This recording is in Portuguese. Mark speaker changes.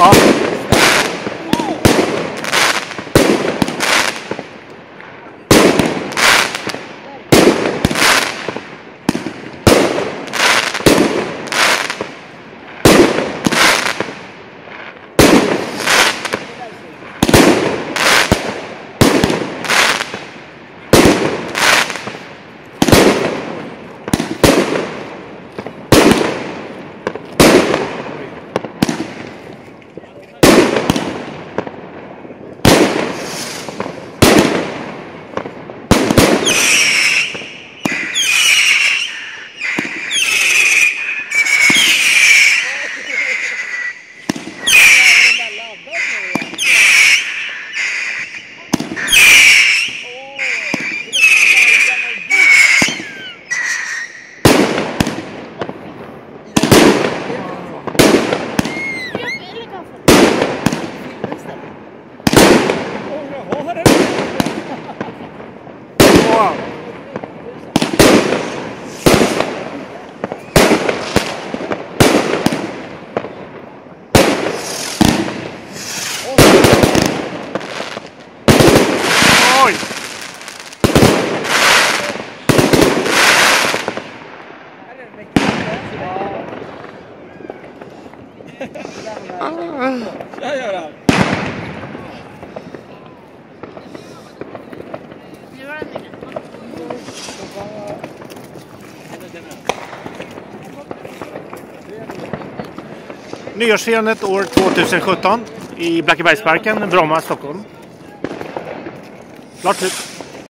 Speaker 1: 好。Wow. Oj!
Speaker 2: Tja Göran!
Speaker 3: Nu
Speaker 1: Nyårsfirandet år 2017 i Blackebergsparken, Bromma, Stockholm. Klart slut.